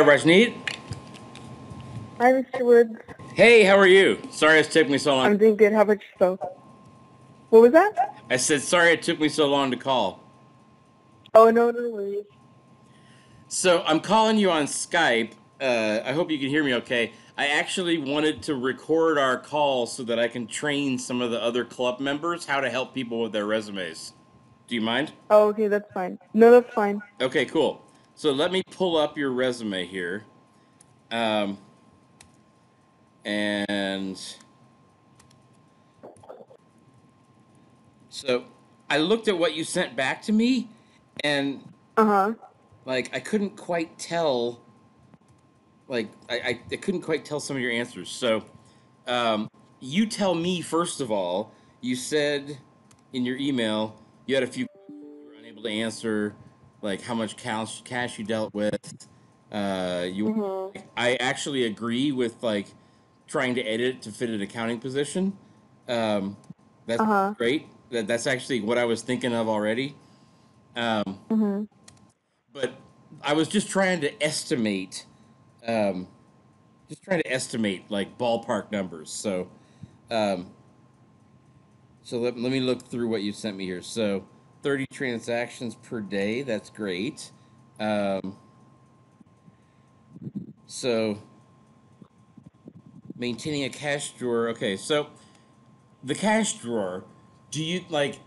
Hi, Rajneet. Hi, Mr. Woods. Hey, how are you? Sorry it took me so long. I'm doing good. How about yourself? What was that? I said sorry it took me so long to call. Oh no, no worries. So I'm calling you on Skype. Uh, I hope you can hear me okay. I actually wanted to record our call so that I can train some of the other club members how to help people with their resumes. Do you mind? Oh, okay, that's fine. No, that's fine. Okay, cool. So let me pull up your resume here. Um, and so I looked at what you sent back to me and Uh huh. like I couldn't quite tell like I, I, I couldn't quite tell some of your answers. So um, you tell me first of all, you said in your email you had a few questions you were unable to answer, like how much cash cash you dealt with. Uh, you Mhm. I actually agree with like trying to edit to fit an accounting position. Um, that's Uh huh. great. That, that's actually what I was thinking of already. Um, Mhm. but I was just trying to estimate, um, just trying to estimate like ballpark numbers. So, um, so let, let me look through what you sent me here. So, 30 transactions per day. That's great. Um, so, maintaining a cash drawer. Okay, so the cash drawer. Do you like?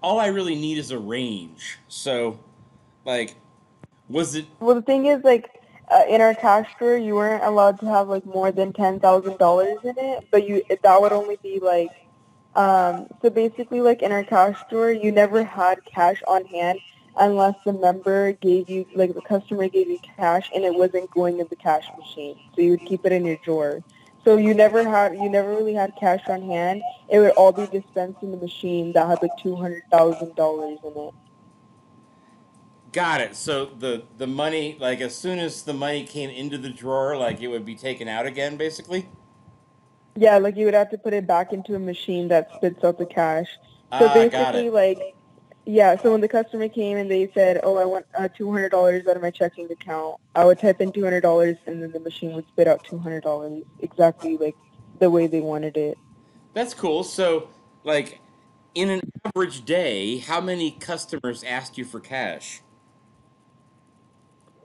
All I really need is a range. So, like, was it Well, the thing is, like, uh, in our cash drawer, you weren't allowed to have like more than ten thousand dollars in it, but you that would only be like, um, so basically, like in our cash drawer, you never had cash on hand unless the member gave you, like, the customer gave you cash and it wasn't going in the cash machine, so you would keep it in your drawer. So you never had, you never really had cash on hand. It would all be dispensed in the machine that had like two hundred thousand dollars in it. Got it. So the the money, like as soon as the money came into the drawer, like it would be taken out again, basically. Yeah, like you would have to put it back into a machine that spits out the cash. So Ah, got basically, like, yeah. So when the customer came and they said, "Oh, I want uh, two hundred dollars out of my checking account," I would type in two hundred dollars, and then the machine would spit out two hundred dollars exactly like the way they wanted it. That's cool. So, like, in an average day, how many customers asked you for cash?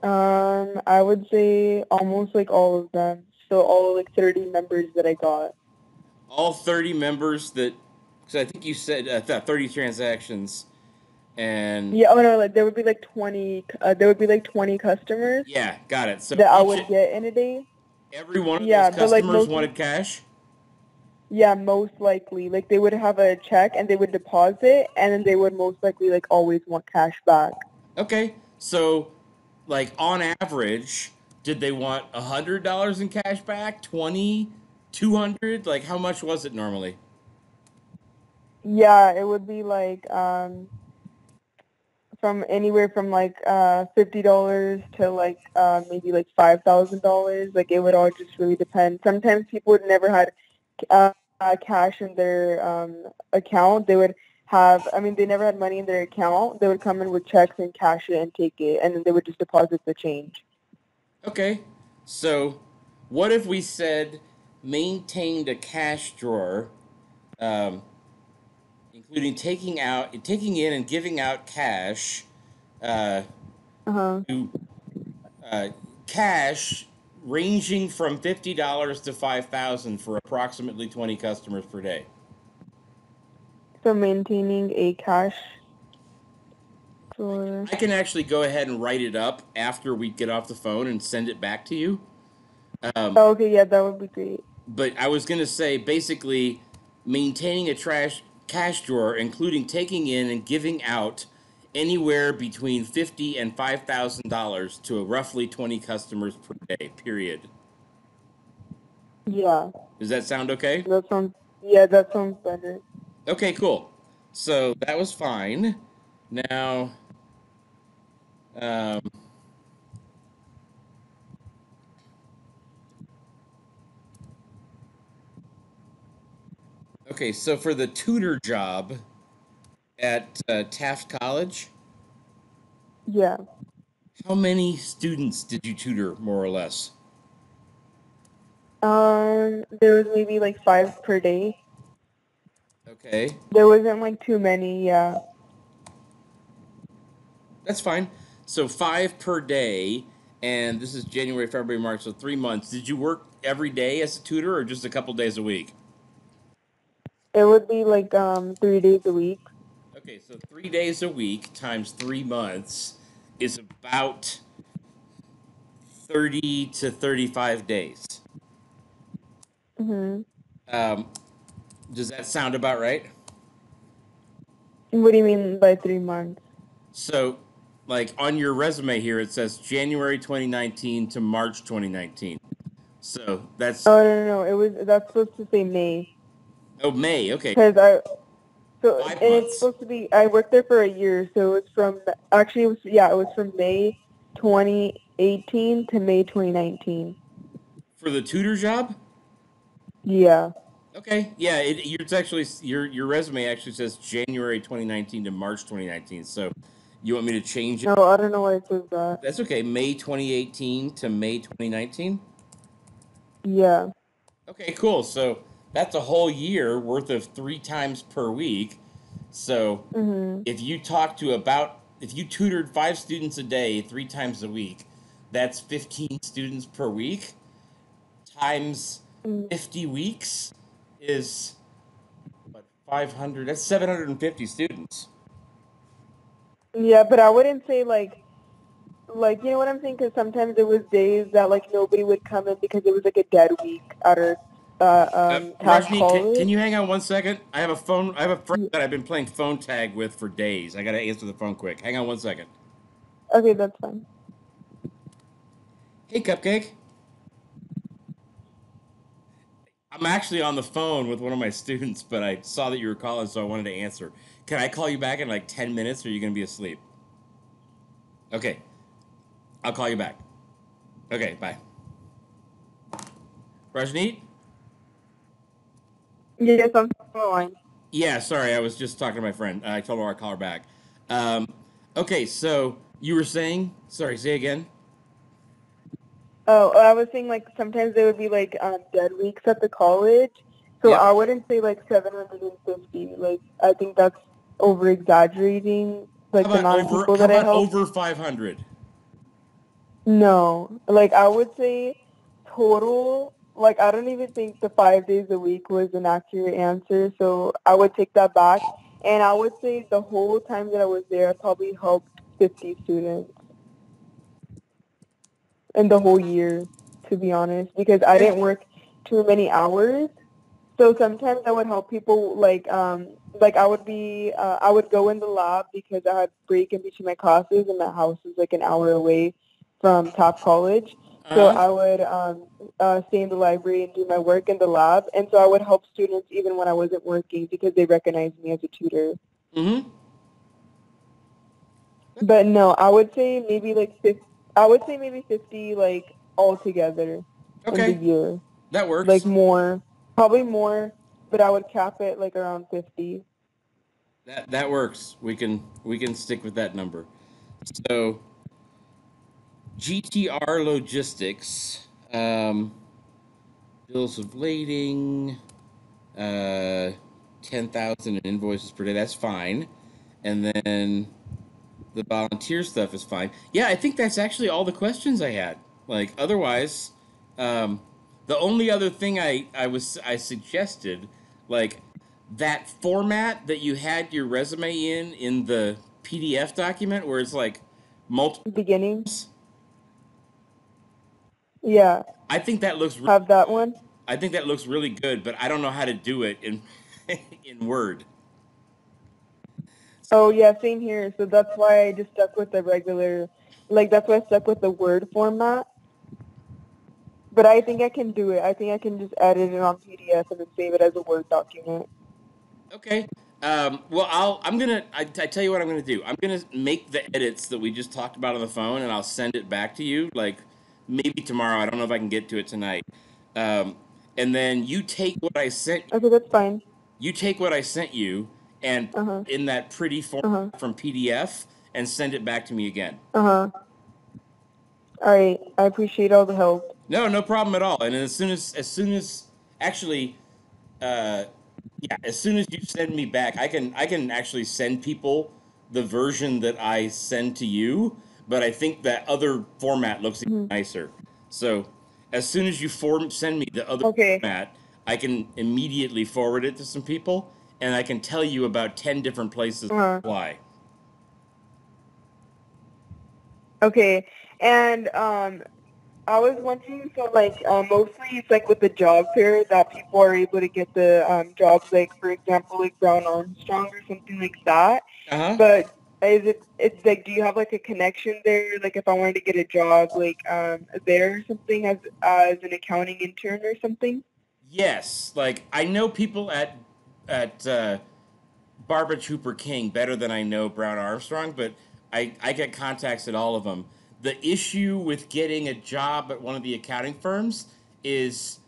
Um, I would say almost like all of them. So all like thirty members that I got. All thirty members that, because I think you said uh, thirty transactions, and Yeah. Oh no, like there would be like twenty. Uh, there would be like twenty customers yeah, got it. So that I would get in a day. every one of Yeah, those but like customers most wanted cash. Yeah, most likely. Like they would have a check and they would deposit and then they would most likely like always want cash back. Okay, so like on average, did they want a hundred dollars in cash back? Twenty, two hundred? Like how much was it normally? Yeah, it would be like um from anywhere from like uh fifty dollars to like uh maybe like five thousand dollars. Like it would all just really depend. Sometimes people would never had uh, uh cash in their um account. They would have I mean they never had money in their account. They would come in with checks and cash it and take it and then they would just deposit the change. Okay, so what if we said maintained a cash drawer, um, including taking out, taking in and giving out cash, uh, Uh-huh. to uh, cash ranging from fifty dollars to five thousand for approximately twenty customers per day. So maintaining a cash I can actually go ahead and write it up after we get off the phone and send it back to you. Um, Oh, okay, yeah, that would be great. but I was gonna say basically maintaining a trash cash drawer, including taking in and giving out anywhere between fifty and five thousand dollars to roughly twenty customers per day. Period. Yeah, Does that sound okay? that sounds. Yeah, that sounds better. Okay, cool. So that was fine. Now, um, okay, so for the tutor job, at uh, Taft College. Yeah. How many students did you tutor, more or less? Um, there was maybe like five per day. Okay, There wasn't like too many. Yeah. that's fine. So five per day, and this is January, February, March, so three months. Did you work every day as a tutor, or just a couple days a week? It would be like um three days a week. Okay, so three days a week times three months is about 30 to 35 days. hmm Um, does that sound about right? What do you mean by three months? So, like on your resume here, it says January 2019 to March 2019. So that's Oh no, no, no. It was that's supposed to say May oh May. Okay, because I. So Five and months. it's supposed to be. I worked there for a year, so it's from actually it was yeah it was from May 2018 to May 2019. for the tutor job. Yeah. Okay, yeah, it, it's actually your your resume actually says January 2019 to March 2019. So, you want me to change it? No, I don't know why it says that. That's okay. May 2018 to May 2019. Yeah. Okay, cool. So that's a whole year worth of three times per week. So Mhm. if you talk to about, if you tutored five students a day, three times a week, that's 15 students per week times Mm. 50 weeks is what, 500, that's 750 students. Yeah, but I wouldn't say like, like you know what I'm saying? Because sometimes there was days that like nobody would come in because it was like a dead week at our uh, Uh, um, Rajni, can, can you hang on one second? I have a phone, I have a friend that I've been playing phone tag with for days. I got to answer the phone quick. Hang on one second. Okay, that's fine. Hey, Cupcake. I'm actually on the phone with one of my students, but I saw that you were calling, so I wanted to answer. Can I call you back in like 10 minutes, or are you going to be asleep? Okay. I'll call you back. Okay, bye. Rajneet? Yes, I'm fine. Yeah, sorry, I was just talking to my friend. I told her I'd call her back. Um, okay, so you were saying, sorry, say again. Oh, I was saying like sometimes there would be like um, dead weeks at the college, so. I wouldn't say like 750. Like I think that's over exaggerating. Like the amount of over, people how that I helped. over 500? No, like I would say total. Like I don't even think the five days a week was an accurate answer, so I would take that back. And I would say the whole time that I was there, I probably helped 50 students in the whole year, to be honest, because I didn't work too many hours. So sometimes I would help people like um like I would be uh, I would go in the lab because I had break in between my classes and my house was like an hour away from Taft College. So Uh-huh. I would um, uh, stay in the library and do my work in the lab, and so I would help students even when I wasn't working because they recognized me as a tutor. Mm-hmm. But no, I would say maybe like 50, I would say maybe 50 like altogether in Okay, the year. that works. Like more, probably more, but I would cap it like around 50. That that works. We can we can stick with that number. So GTR Logistics, um, bills of lading, uh, ten thousand invoices per day. That's fine, and then the volunteer stuff is fine. Yeah, I think that's actually all the questions I had. Like otherwise, um, the only other thing I I was I suggested like that format that you had your resume in in the PDF document where it's like multiple. Beginning, yeah, I think that looks. re- have that one. I think that looks really good, but I don't know how to do it in in Word. Oh yeah, same here. So that's why I just stuck with the regular, like that's why I stuck with the Word format. But I think I can do it. I think I can just edit it on PDF and then save it as a Word document. Okay. Um, well, I'll. I'm gonna. I, I tell you what I'm gonna do. I'm gonna make the edits that we just talked about on the phone, and I'll send it back to you. Like maybe tomorrow. I don't know if I can get to it tonight. Um, and then you take what I sent. Okay, that's fine. You take what I sent you, and Uh huh. in that pretty form Uh huh. from PDF, and send it back to me again. Uh huh. All right. I appreciate all the help. No, no problem at all. And as soon as, as soon as, actually, uh, yeah, as soon as you send me back, I can, I can actually send people the version that I send to you. But I think that other format looks even nicer. So as soon as you form send me the other Okay. format, I can immediately forward it to some people, and I can tell you about ten different places to Uh-huh. apply. Okay. And um, I was wondering, so like uh, mostly it's like with the job fair that people are able to get the um, jobs, like for example, like Brown Armstrong or something like that. Uh huh. But is it? It's like, do you have like a connection there? Like, if I wanted to get a job, like um, there or something as uh, as an accounting intern or something. Yes, like I know people at at uh, Barbich Hooper King better than I know Brown Armstrong, but I I get contacts at all of them. The issue with getting a job at one of the accounting firms is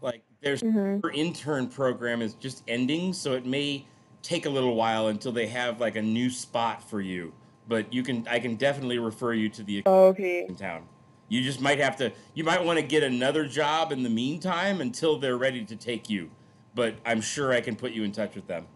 like their Mhm. intern program is just ending, so it may take a little while until they have like a new spot for you. But you can I can definitely refer you to the Oh, okay. in town. You just might have to, you might want to get another job in the meantime until they're ready to take you. But I'm sure I can put you in touch with them.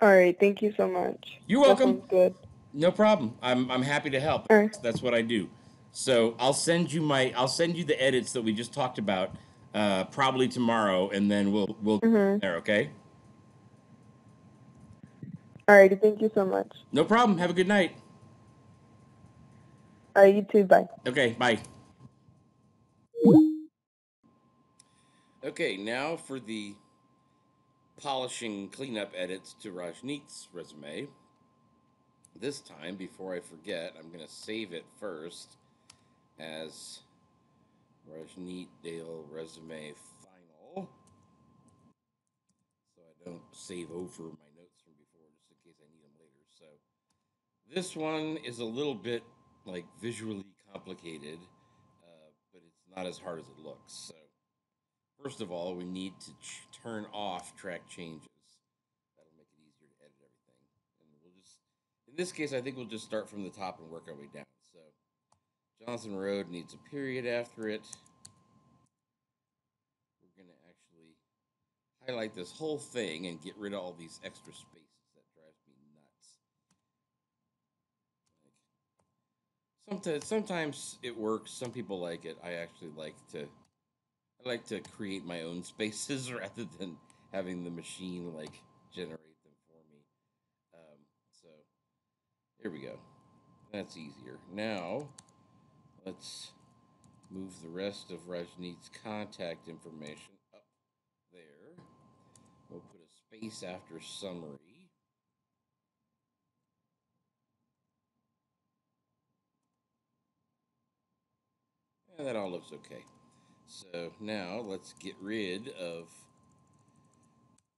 All right. Thank you so much. You're welcome. good. No problem. I'm, I'm happy to help. Right. That's what I do. So I'll send you my, I'll send you the edits that we just talked about, uh, probably tomorrow, and then we'll, we'll Mhm. from there, okay? All righty. Thank you so much. No problem. Have a good night. All right. You too. Bye. Okay, bye. Okay, now for the polishing cleanup edits to Rajneet's resume. This time, before I forget, I'm going to save it first as Rajneet Dale resume final. So I don't save over my notes from before just in case I need them later. So this one is a little bit like visually complicated, uh, but it's not as hard as it looks. So first of all, we need to turn off track changes. That'll make it easier to edit everything. And we'll just, in this case, I think we'll just start from the top and work our way down. So Johnson Road needs a period after it. We're gonna actually highlight this whole thing and get rid of all these extra spaces. That drives me nuts. Like, sometimes, sometimes it works. Some people like it. I actually like to. I like to create my own spaces rather than having the machine like generate them for me. Um, so here we go. That's easier. Now let's move the rest of Rajneet's contact information up there. We'll put a space after summary. And that all looks okay. So now let's get rid of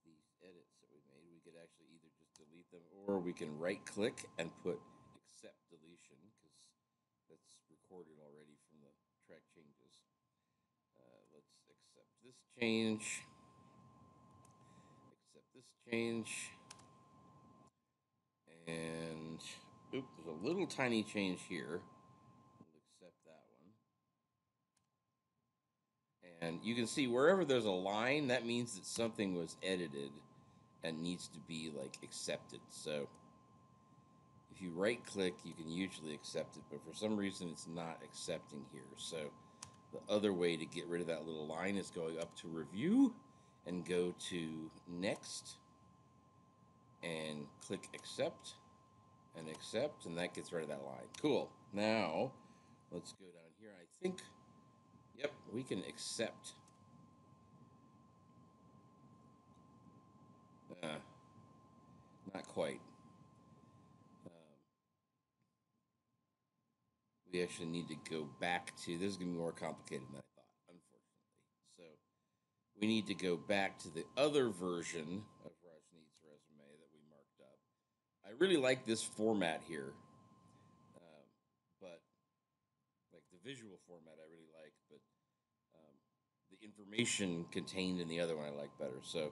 these edits that we made. We could actually either just delete them or we can right click and put accept deletion because that's recorded already from the track changes. Uh, let's accept this change. Accept this change. And oop, there's a little tiny change here. We'll accept that one. And you can see wherever there's a line, that means that something was edited and needs to be like accepted. So if you right click, you can usually accept it, but for some reason it's not accepting here. So the other way to get rid of that little line is going up to review and go to next and click accept and accept, and that gets rid of that line. Cool. Now let's go down here. I think Yep, we can accept. Uh, not quite. Um, we actually need to go back to. This is going to be more complicated than I thought, unfortunately. So we need to go back to the other version of Rajneet's resume that we marked up. I really like this format here, um, but like the visual format I really like, but um, the information contained in the other one I like better. So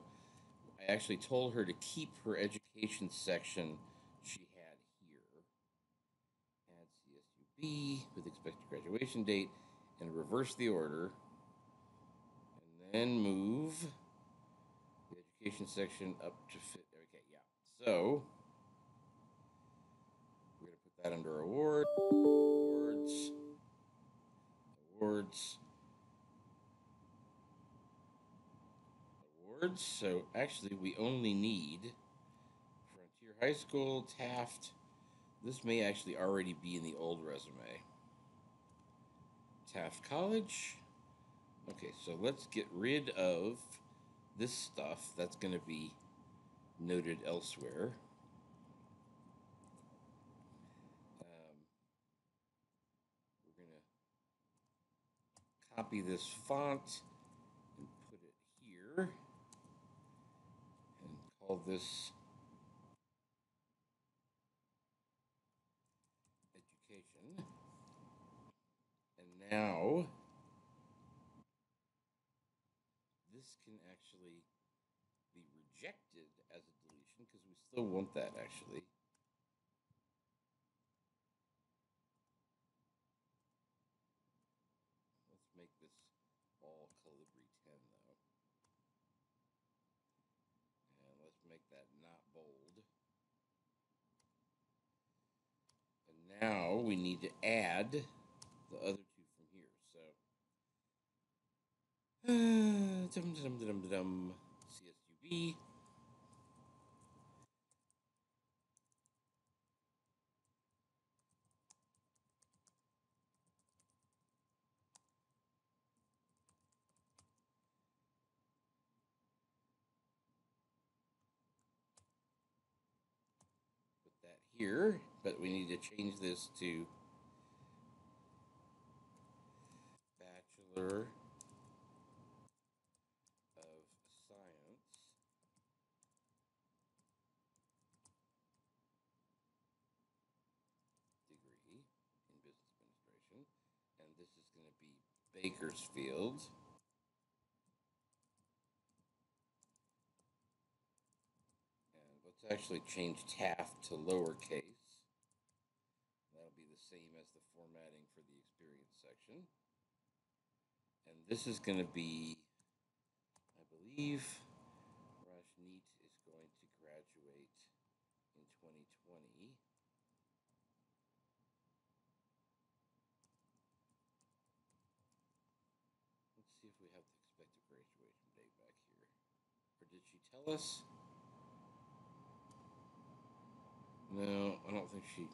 I actually told her to keep her education section she had here. at CSUB. With expected graduation date and reverse the order. And then move the education section up to fit. Okay, yeah. So we're going to put that under award. Awards. Awards. Awards. So actually, we only need Frontier High School, Taft. This may actually already be in the old resume. Taft College. Okay, so let's get rid of this stuff that's going to be noted elsewhere. Um, copy this font and put it here and call this education. And now this can actually be rejected as a deletion because we still want that actually. Let's make this all Calibri 10 though. And let's make that not bold. And now we need to add the other two from here. So, uh, dum dum dum dum dum, CSUB. Put that here, but we need to change this to Bachelor of Science. Degree in Business Administration. And this is going to be Bakersfield. And let's actually change Taft to lowercase. That'll be the same as the formatting for the experience section. And this is going to be, I believe, Rajneet is going to graduate in 2020. Let's see if we have the expected graduation date back here. Or did she tell us? No, I don't think she.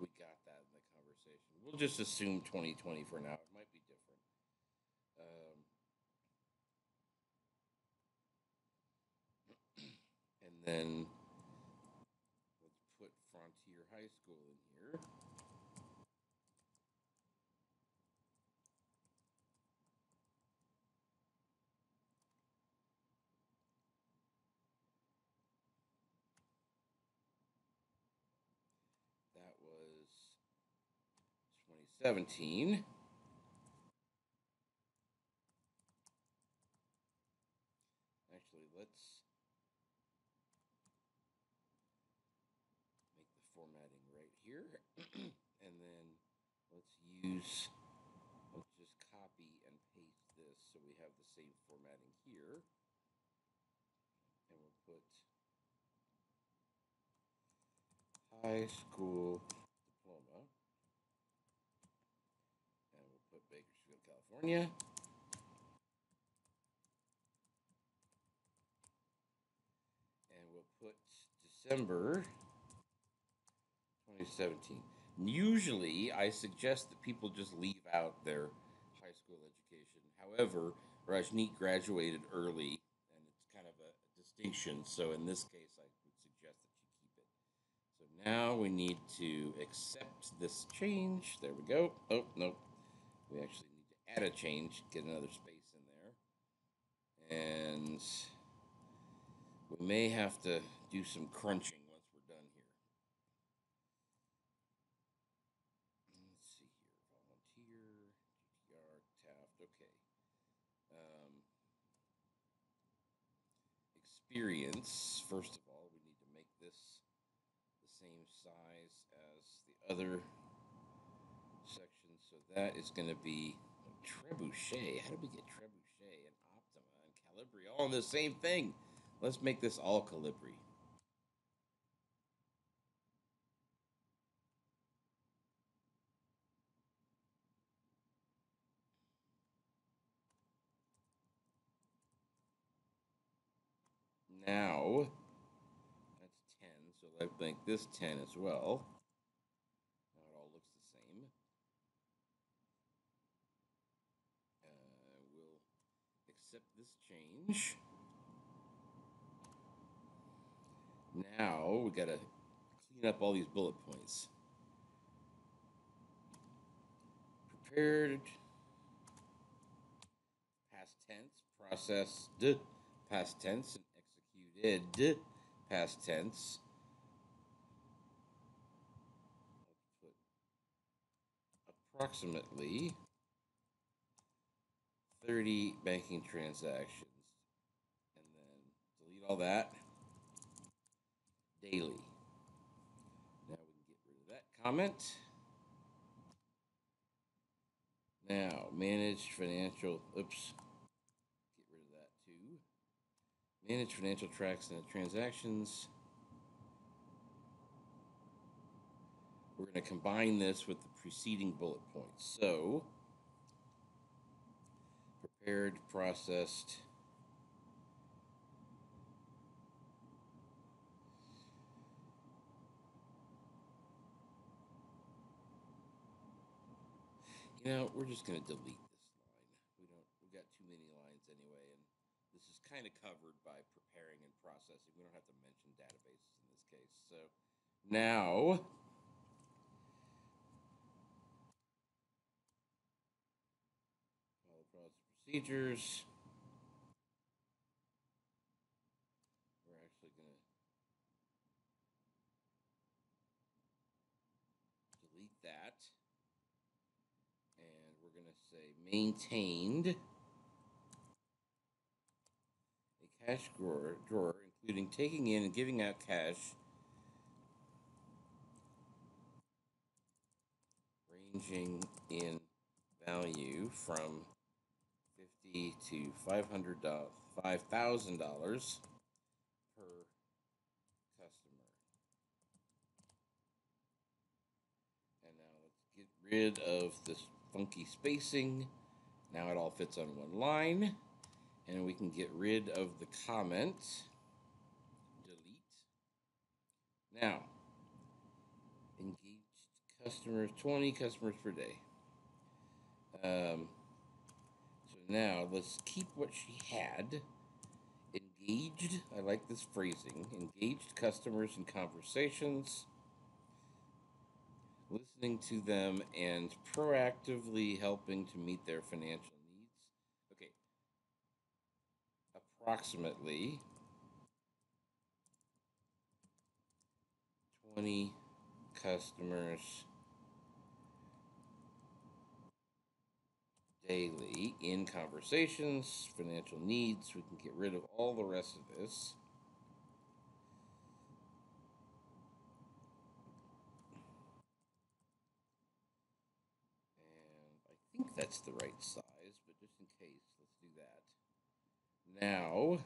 We got that in the conversation. We'll just assume 2020 for now. It might be different. Um, and then let's put Frontier High School in here. That was 2017. Actually, let's make the formatting right here. and then let's use, let's just copy and paste this so we have the same formatting here. And we'll put high school diploma. And we'll put Bakersfield, California. And we'll put December 2017. Usually, I suggest that people just leave out their high school education. However, Rajneet graduated early, and it's kind of a distinction. So, in this case, I would suggest that you keep it. So now we need to accept this change. There we go. Oh, no. We actually add a change, get another space in there. And we may have to do some crunching once we're done here. Let's see here. Volunteer, GTR, Taft. Okay. Um, experience. First of all, we need to make this the same size as the other section. So that is going to be Trebuchet. How did we get Trebuchet and Optima and Calibri all in the same thing? Let's make this all Calibri. Now, that's 10, so I make this 10 as well. Now it all looks the same. Uh, we'll accept this change. Now we gotta clean up all these bullet points. Prepared, past tense, processed, past tense, and executed, past tense. Approximately 30 banking transactions all that daily. Now we can get rid of that comment. Now, manage financial, oops, get rid of that too. Manage financial tracks and transactions. We're going to combine this with the preceding bullet points. So, prepared, processed, know, we're just going to delete this line. We don't. We've got too many lines anyway, and this is kind of covered by preparing and processing. We don't have to mention databases in this case. So now. Follow process procedures. We're actually going to delete that and we're going to say maintained a cash drawer, drawer, including taking in and giving out cash, ranging in value from fifty to five hundred dollars, five thousand dollars per customer. And now let's get rid of this funky spacing. Now it all fits on one line. And we can get rid of the comment. Delete. Now, engaged customers, 20 customers per day. Um, so now let's keep what she had. Engaged, I like this phrasing. Engaged customers in conversations listening to them and proactively helping to meet their financial needs. Okay. Approximately 20 customers daily in conversations, financial needs. We can get rid of all the rest of this. think that's the right size, but just in case, let's do that. Now, we're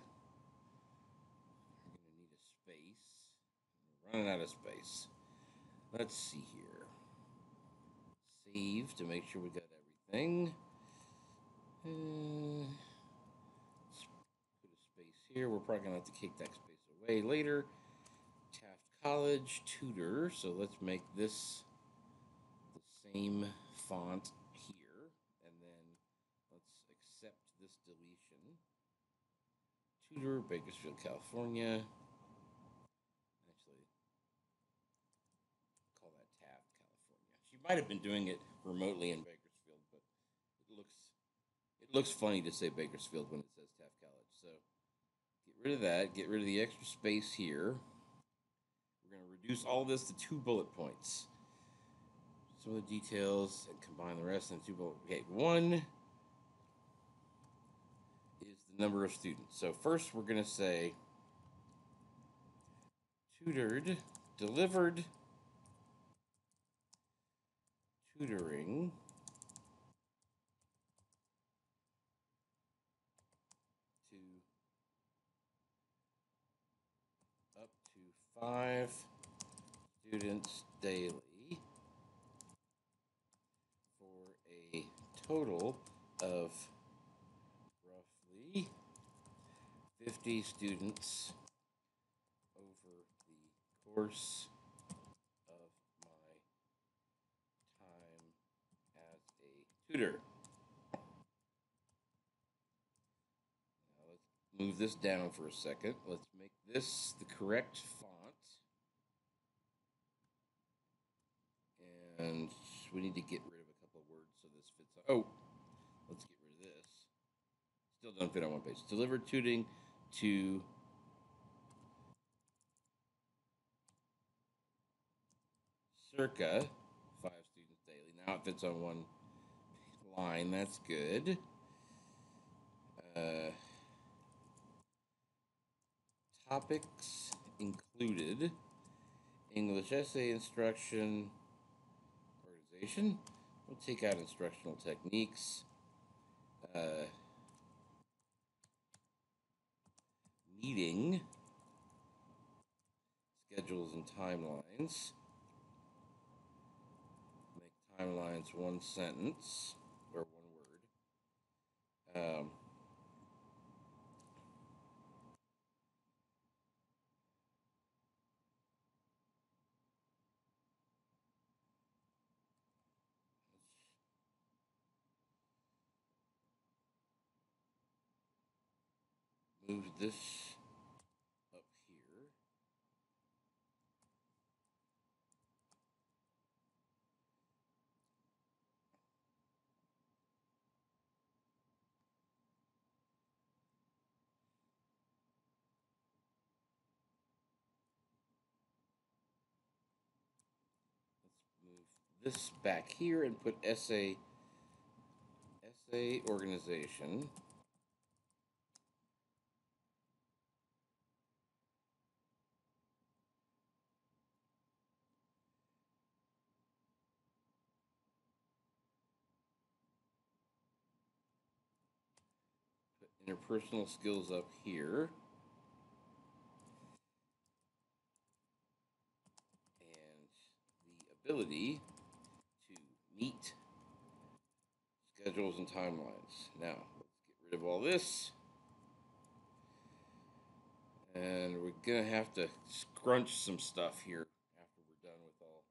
going to need a space. Running out of space. Let's see here. Save to make sure we got everything. Uh, put a space here. We're probably going to have to kick that space away later. Taft College Tutor. So let's make this the same font accept this deletion. Bakersfield, California. Actually, call that Taft, California. She might have been doing it remotely in Bakersfield, but it looks it looks funny to say Bakersfield when it says Taft College. So get rid of that. Get rid of the extra space here. We're going to reduce all this to two bullet points. Some of the details and combine the rest into two bullet. Okay, one number of students. So first we're going to say tutored, delivered, tutoring, to up to five students daily for a total of 50 students over the course of my time as a tutor. Now let's move this down for a second. Let's make this the correct font. And we need to get rid of a couple of words so this fits. Oh, let's get rid of this. Still don't fit on one page. Delivered tutoring to circa five students daily. Now it fits on one line. That's good. Uh, topics included English essay instruction organization. We'll take out instructional techniques. Uh, meeting schedules and timelines. Make timelines one sentence or one word. Um, move this up here. Let's move this back here and put essay essay organization. Put interpersonal skills up here. And the ability meet schedules and timelines. Now, let's get rid of all this. And we're going to have to scrunch some stuff here after we're done with all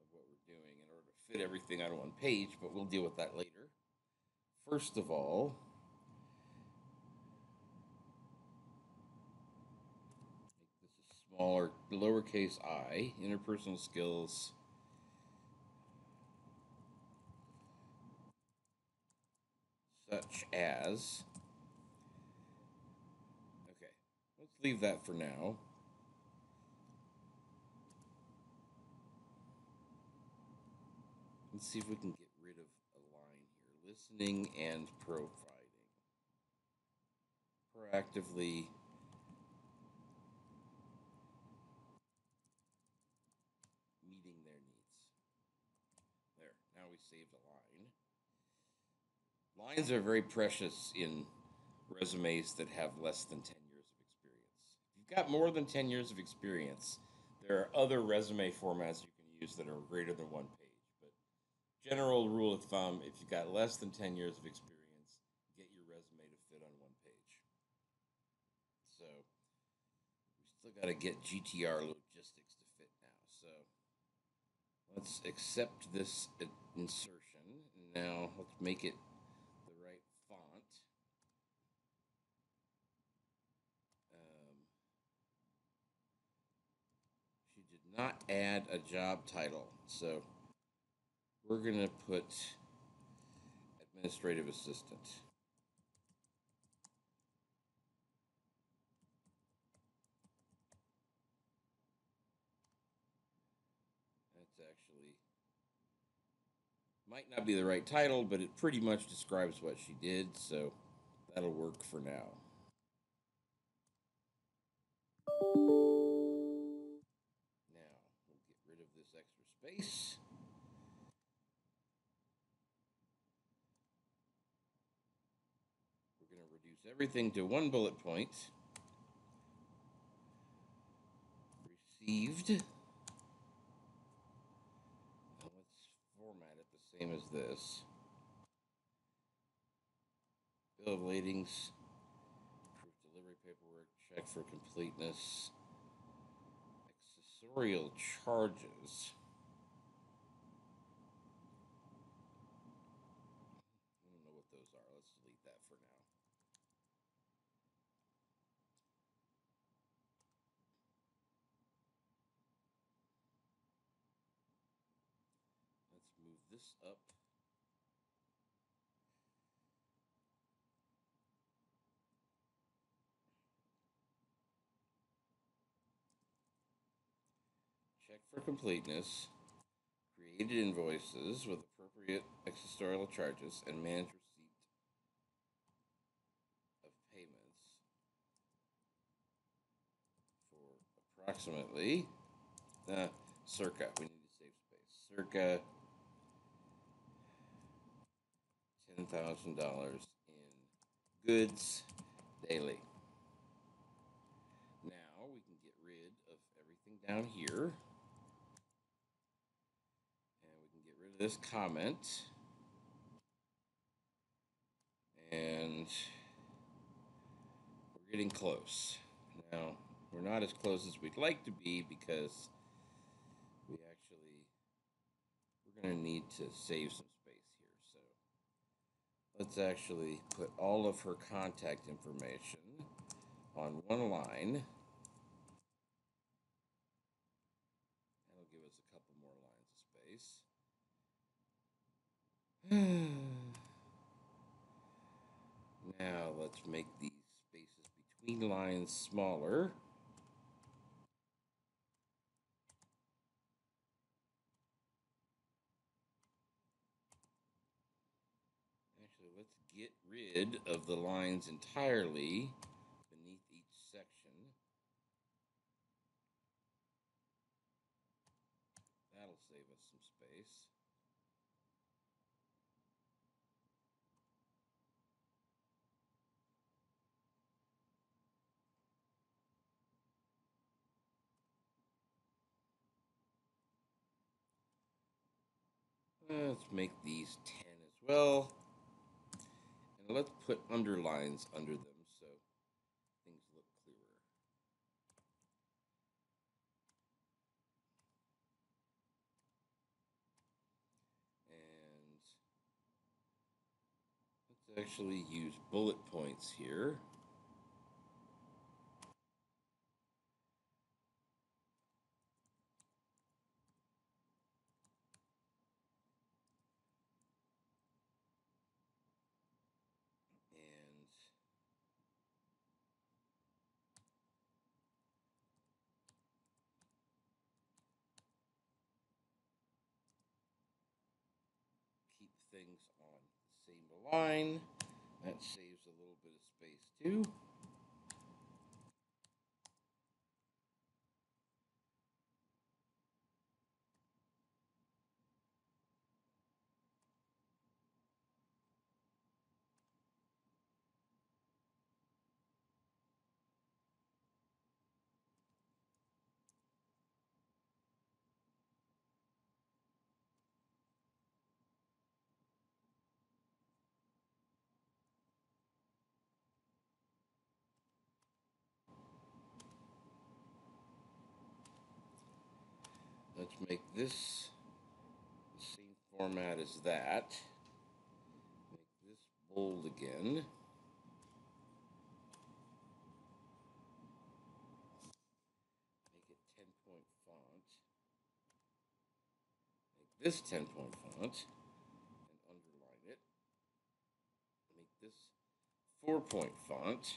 of what we're doing in order to fit everything on one page, but we'll deal with that later. First of all, make this a smaller, lowercase i, interpersonal skills. Such as. Okay, let's leave that for now. Let's see if we can get rid of a line here. Listening and providing. Proactively meeting their needs. There, now we saved a line. Lines are very precious in resumes that have less than 10 years of experience. If you've got more than 10 years of experience, there are other resume formats you can use that are greater than one page. But general rule of thumb, if you've got less than 10 years of experience, get your resume to fit on one page. So we still got to get GTR logistics to fit now. So let's accept this insertion. Now let's make it the right font. Um, she did not add a job title, so we're going to put administrative assistant. That's actually might not be the right title, but it pretty much describes what she did, so that'll work for now. Now, space. We're going to reduce everything to one bullet point. received. Now let's format it the same as this. Bill of ladings, proof delivery paperwork, check for completeness, accessorial charges. I don't know what those are. Let's delete that for now. Let's move this up. Check for completeness. Created invoices with appropriate accessorial charges and manage receipt of payments for approximately uh, circa. We need to save space. Circa ten thousand dollars in goods daily. Now we can get rid of everything down here. And we can get rid of this comment. And we're getting close. Now, we're not as close as we'd like to be because we actually we're going to need to save some space here. So let's actually put all of her contact information on one line. That'll give us a couple more lines of space. Hmm. now let's make these spaces between lines smaller. Actually, let's get rid of the lines entirely beneath each section. That'll save us some space. Let's make these 10 as well. And let's put underlines under them so things look clearer. And let's actually use bullet points here. And keep things on the same line. That saves a little bit of space too. Let's make this the same format as that. Make this bold again. Make it 10 point font. Make this 10 point font and underline it. Make this 4 point font.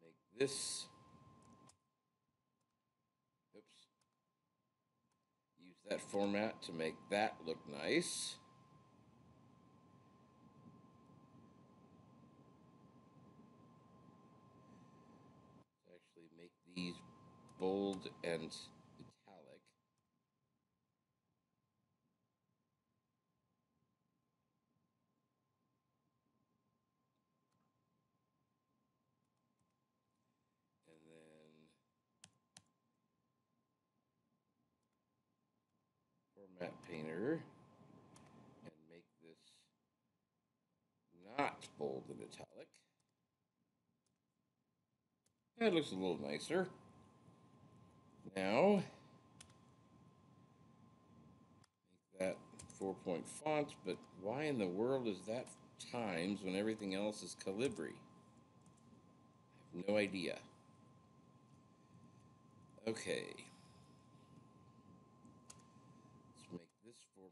Make this. Oops. Use that format to make that look nice. Actually, make these bold and italic. Format painter and make this not bold and italic. That looks a little nicer. Now, make that four point font, but why in the world is that times when everything else is Calibri? I have no idea. Okay. Let's make this four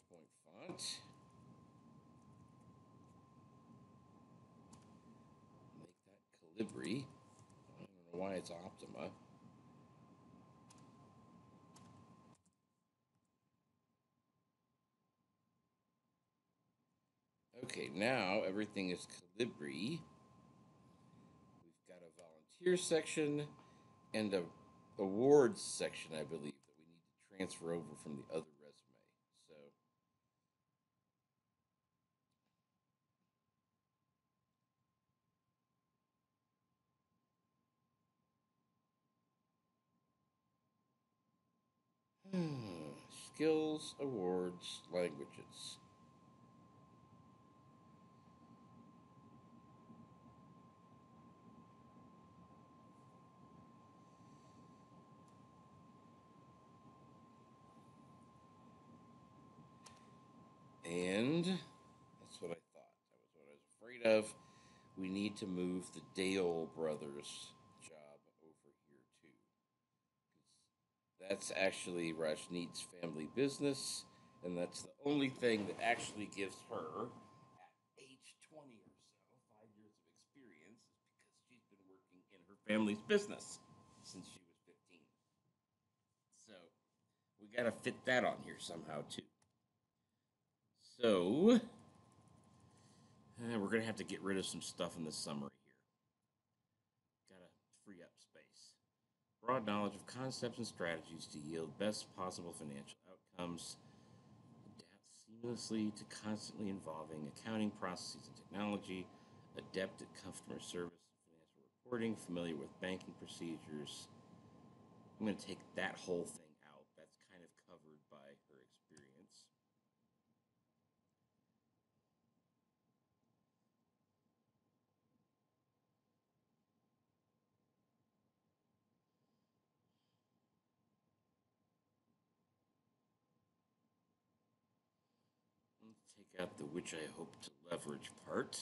Make that Calibri. I don't know why it's Optima. Okay, now everything is Calibri. We've got a volunteer section and a awards section, I believe, that we need to transfer over from the other resume. So Hmm, skills, awards, languages. And that's what I thought. That was what I was afraid of. We need to move the Dale brothers job over here too. That's actually Rajneet's family business, and that's the only thing that actually gives her, at age 20 or so, five years of experience, is because she's been working in her family's business since she was 15. So we got to fit that on here somehow too. So, uh, we're going to have to get rid of some stuff in the summary here. Got to free up space. Broad knowledge of concepts and strategies to yield best possible financial outcomes. Adapt seamlessly to constantly evolving accounting processes and technology. Adept at customer service and financial reporting. Familiar with banking procedures. I'm going to take that whole thing out. That's kind of covered by her experience. The which I hope to leverage part.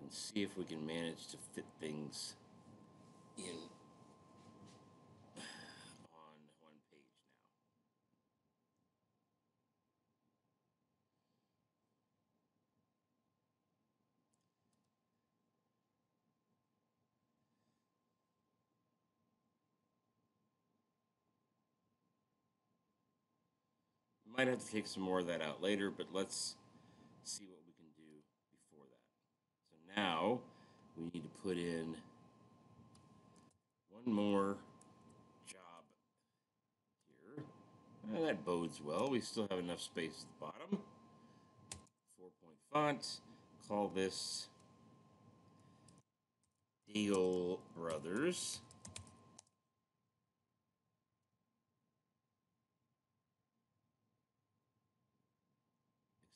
And see if we can manage to fit things in on one page now. Might have to take some more of that out later, but let's see what we can do before that. So now we need to put in one more job here. And that bodes well. We still have enough space at the bottom. Four point font. Call this Deal Brothers.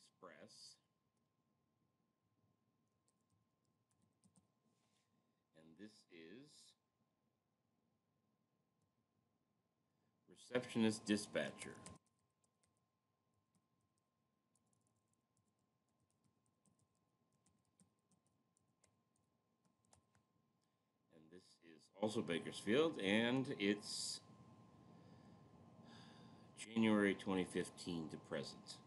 Express. And this is receptionist dispatcher. And this is also Bakersfield, and it's January 2015 to present.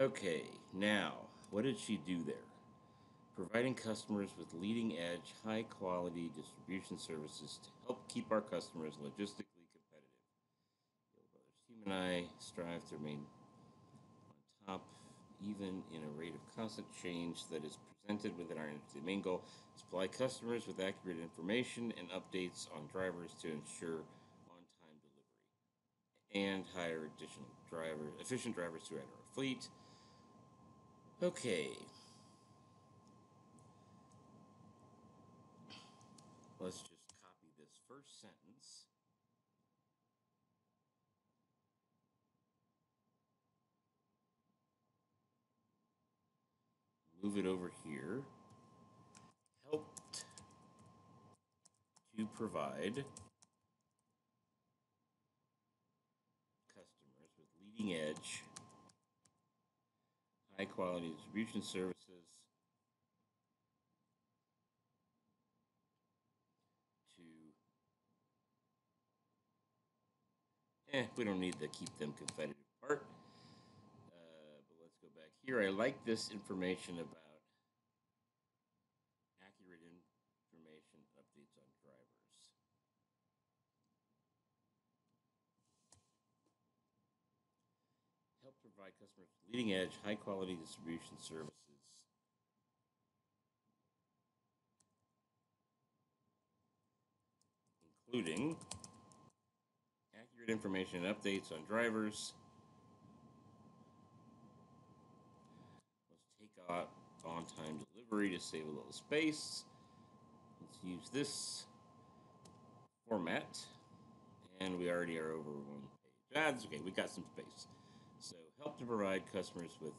Okay, now, what did she do there? Providing customers with leading edge, high quality distribution services to help keep our customers logistically competitive. Brothers team and I strive to remain on top, even in a rate of constant change that is presented within our industry. The main goal supply customers with accurate information and updates on drivers to ensure on time delivery. and hire additional driver, efficient drivers add our fleet. Okay. Let's just copy this first sentence. Move it over here. Helped to provide customers with leading edge, high quality distribution services to eh, we don't need to keep them competitive apart. Uh, but let's go back here. I like this information about accurate information updates on drivers. Help provide customers leading edge, high quality distribution services. Including accurate information and updates on drivers. Let's take out on time delivery to save a little space. Let's use this format. And we already are over one page. That's okay, we got some space. Help to provide customers with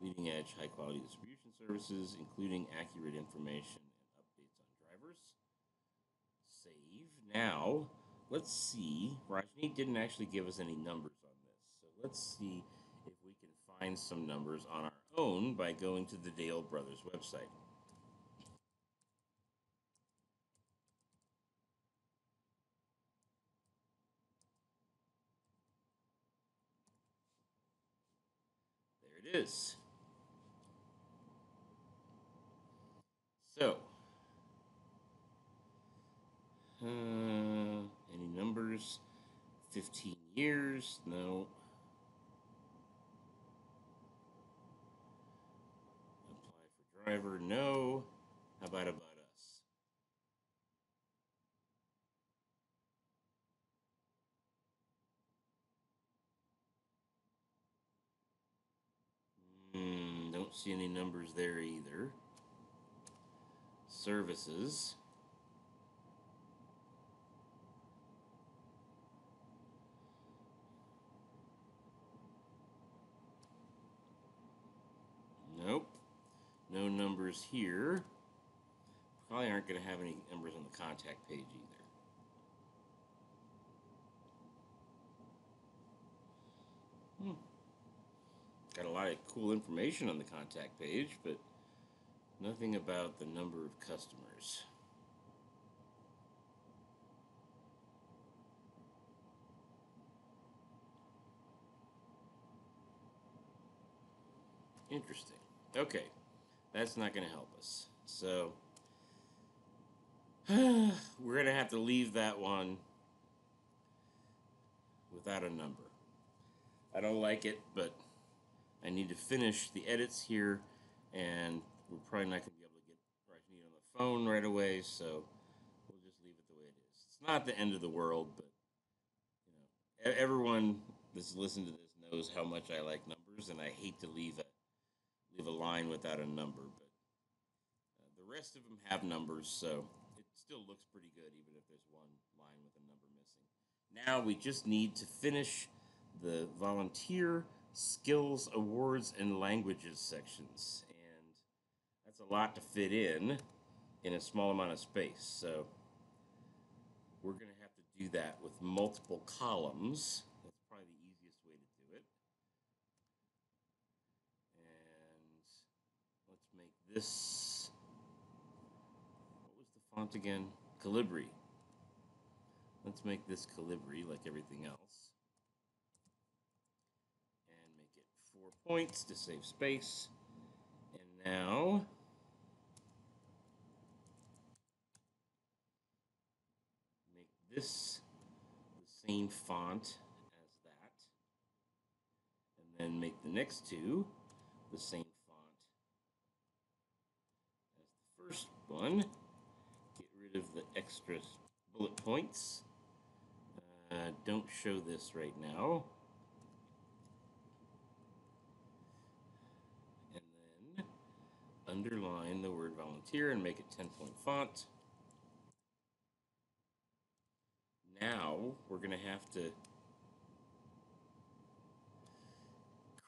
leading edge, high quality distribution services, including accurate information and updates on drivers. Save. Now, let's see. Rajneet didn't actually give us any numbers on this. So, let's see if we can find some numbers on our own by going to the Dale Brothers website. Is. So, uh, any numbers? 15 years? No. Apply for driver? No. How about about us? Hmm, don't see any numbers there either. Services. Nope. No numbers here. Probably aren't going to have any numbers on the contact page either. Hmm. Got a lot of cool information on the contact page, but nothing about the number of customers. Interesting. Okay, that's not going to help us. So we're going to have to leave that one without a number. I don't like it, but I need to finish the edits here, and we're probably not going to be able to get Rajneet on the phone right away, so we'll just leave it the way it is. It's not the end of the world, but you know, everyone that's listened to this knows how much I like numbers, and I hate to leave a leave a line without a number, but uh, the rest of them have numbers, so it still looks pretty good, even if there's one line with a number missing. Now we just need to finish the volunteer skills awards and languages sections, and that's a lot to fit in in a small amount of space. So we're going to have to do that with multiple columns. That's probably the easiest way to do it. And let's make this. What was the font again? Calibri. Let's make this Calibri like everything else. And make it four points to save space. And now. Make this the same font as that. And then make the next two the same font as the first one. Get rid of the extra bullet points. Uh, don't show this right now. And then underline the word volunteer and make it 10 point font. Now we're going to have to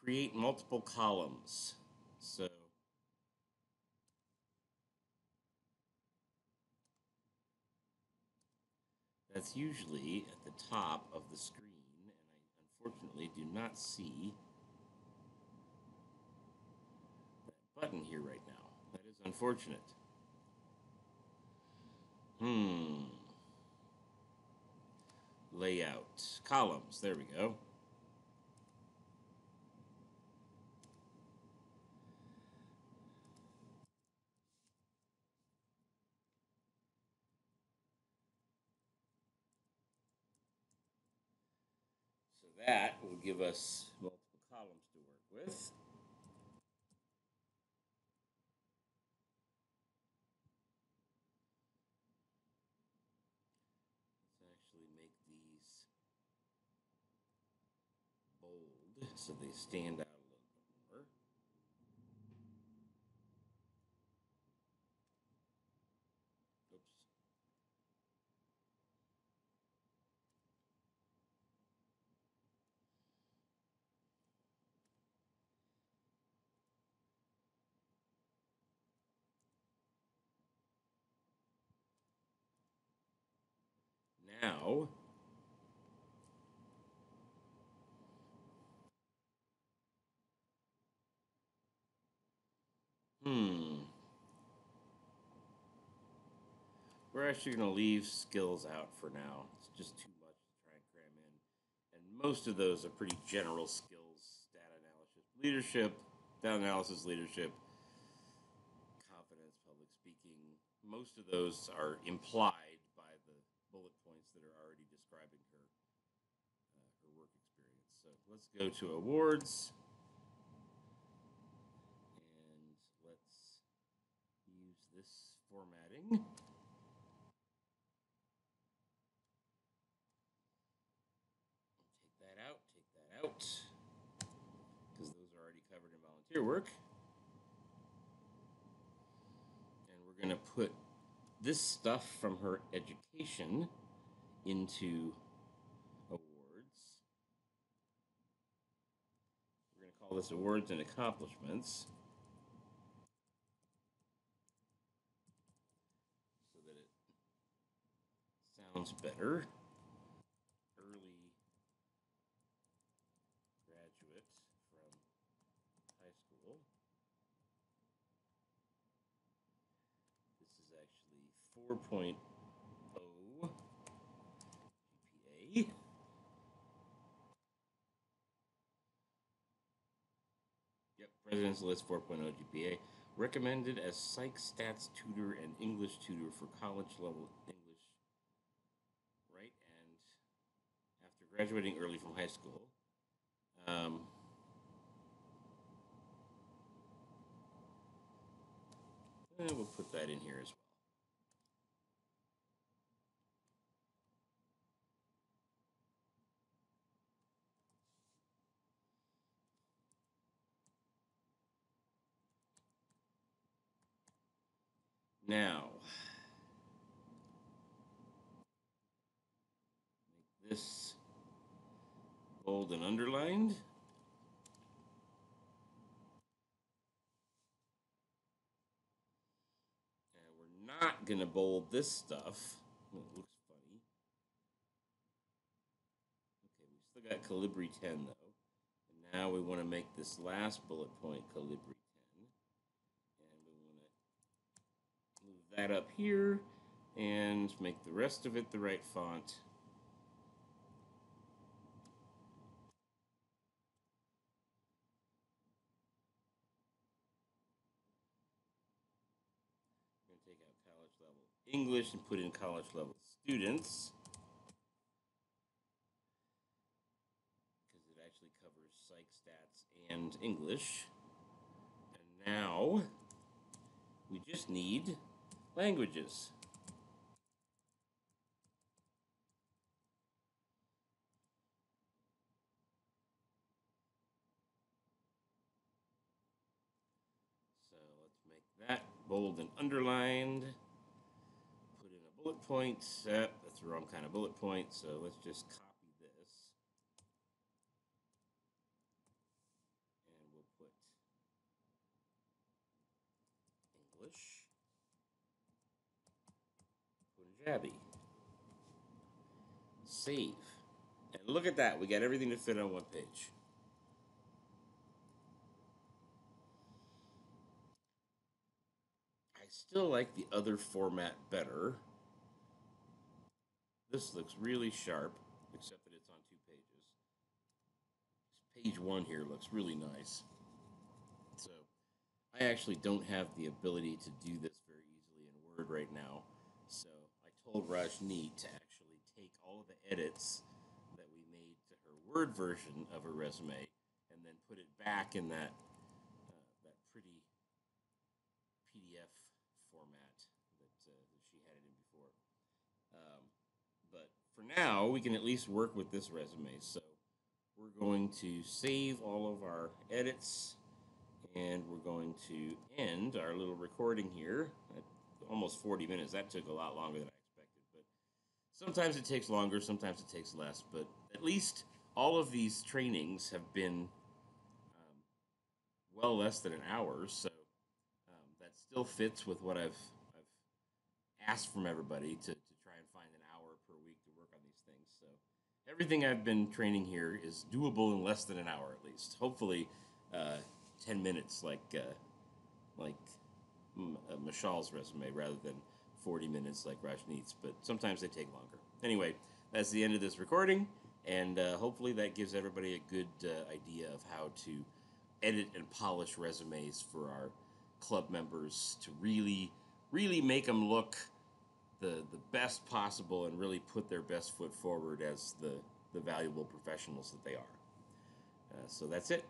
create multiple columns. So that's usually at the top of the screen, and I unfortunately do not see that button here right now. Unfortunate. Hmm. Layout. Columns. There we go. So that will give us multiple columns to work with. Let's actually make these bold so they stand out a little bit more. Oops. Now, hmm. We're actually going to leave skills out for now. It's just too much to try and cram in. And most of those are pretty general skills data analysis, leadership, data analysis, leadership, confidence, public speaking. Most of those are implied by the bullet points that are already describing her uh, her work experience. So let's go to awards, and let's use this formatting. Take that out. Take that out because those are already covered in volunteer work. And we're going to put this stuff from her education into awards. We're going to call this awards and accomplishments so that it sounds better. Early graduate from high school. This is actually 4.0 GPA. Yep, President's List 4.0 GPA. Recommended as psych stats tutor and English tutor for college level English. Right? And after graduating early from high school, um, and we'll put that in here as well. Now, make this bold and underlined. And we're not going to bold this stuff. It looks funny. Okay, we still got Calibri 10 though. And now we want to make this last bullet point Calibri 10. And we want to move that up here and make the rest of it the right font. English and put in college level students. Because it actually covers psych, stats, and English. And now we just need languages. So let's make that bold and underlined. Bullet points. Uh, that's the wrong kind of bullet point, so let's just copy this. And we'll put English. Punjabi. Save. And look at that, we got everything to fit on one page. I still like the other format better. This looks really sharp, except that it's on two pages. Page one here looks really nice. So I actually don't have the ability to do this very easily in Word right now. So I told Rajneet to actually take all of the edits that we made to her Word version of her resume and then put it back in that uh, that pretty PDF format that, uh, that she had it in before. Um, but for now, we can at least work with this resume. So we're going to save all of our edits and we're going to end our little recording here at almost 40 minutes. That took a lot longer than I expected, but sometimes it takes longer, sometimes it takes less. But at least all of these trainings have been um, well less than an hour, so um, that still fits with what I've I've asked from everybody to, to try and find an hour per week to work on these things. So everything I've been training here is doable in less than an hour at least. Hopefully, uh, ten minutes like uh, like M- uh, resume rather than forty minutes like Rajneet's. But sometimes they take longer. Anyway, that's the end of this recording, and uh, hopefully that gives everybody a good uh, idea of how to edit and polish resumes for our club members to really, really make them look the the best possible and really put their best foot forward as the the valuable professionals that they are. Uh, so that's it.